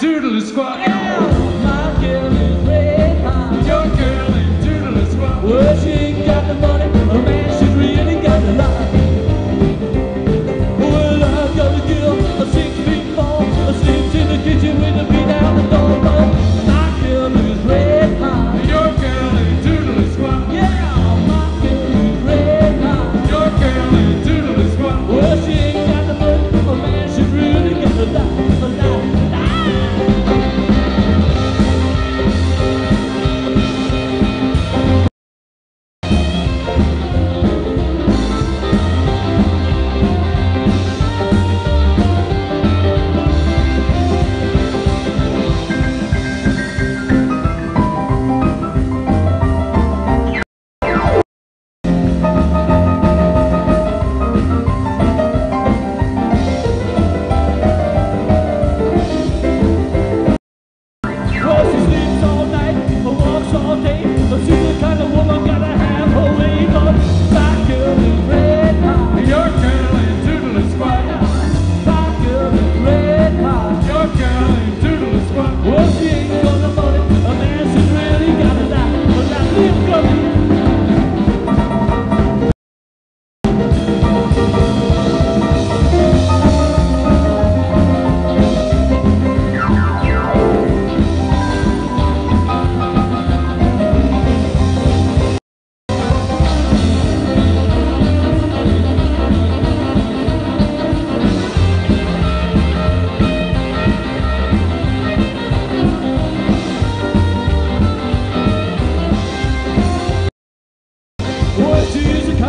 doodle squad.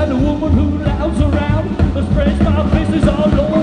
and a woman who lounges around and spreads my business all over.